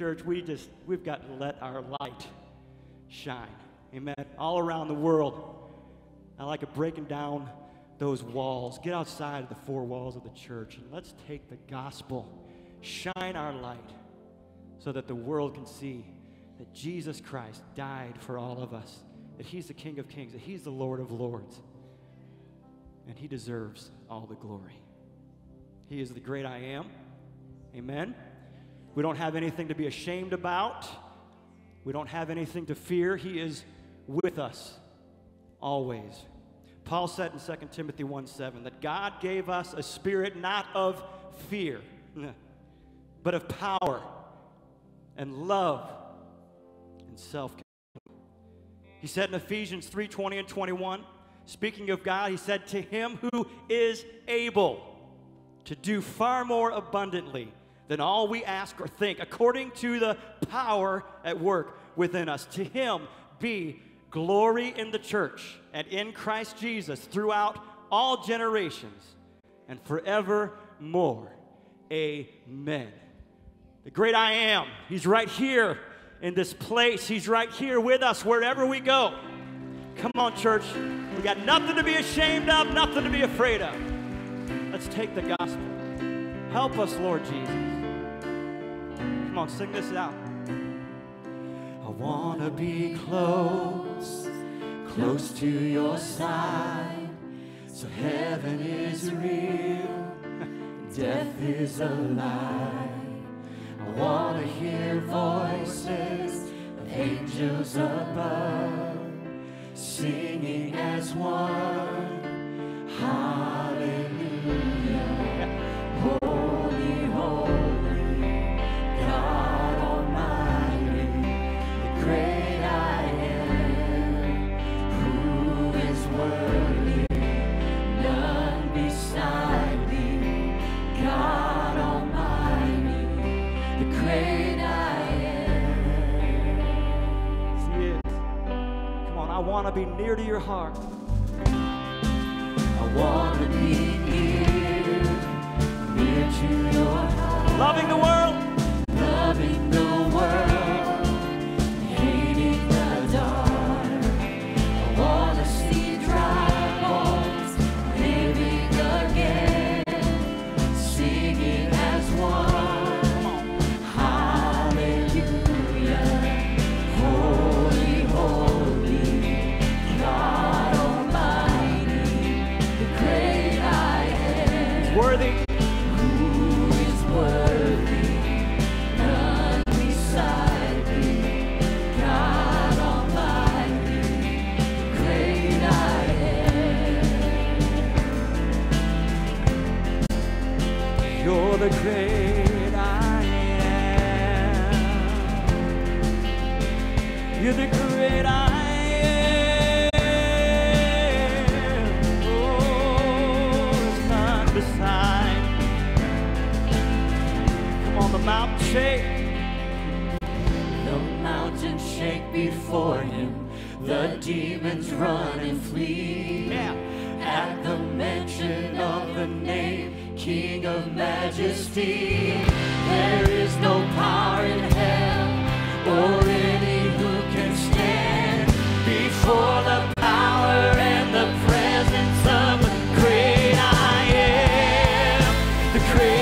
Church, we just, we've got to let our light shine. Amen. All around the world. I like it breaking down those walls. Get outside of the four walls of the church and let's take the gospel, shine our light so that the world can see that Jesus Christ died for all of us, that He's the King of Kings, that He's the Lord of Lords, and He deserves all the glory. He is the great I am. Amen. We don't have anything to be ashamed about. We don't have anything to fear. He is with us always. Paul said in 2 Timothy 1 7 that God gave us a spirit not of fear, but of power and love and self control. He said in Ephesians 3 20 and 21, speaking of God, he said, To him who is able to do far more abundantly than all we ask or think, according to the power at work within us. To him be glory in the church and in Christ Jesus throughout all generations and forevermore. Amen. The great I am, he's right here in this place. He's right here with us wherever we go. Come on, church. We got nothing to be ashamed of, nothing to be afraid of. Let's take the gospel. Help us, Lord Jesus. Come on, sing this out. I want to be close, close to your side. So heaven is real, death is a lie. I want to hear voices of angels above, singing as one. Hallelujah. Want to be near to your heart. I want to be near, near to your heart. Loving the world, Worthy. Who is worthy? None beside thee, God Almighty, great I am. You're the great I am. You're the great I am. mountain shake. The mountains shake before him. The demons run and flee. Yeah. At the mention of the name, King of Majesty. There is no power in hell or any who can stand before the power and the presence of the great I am. The great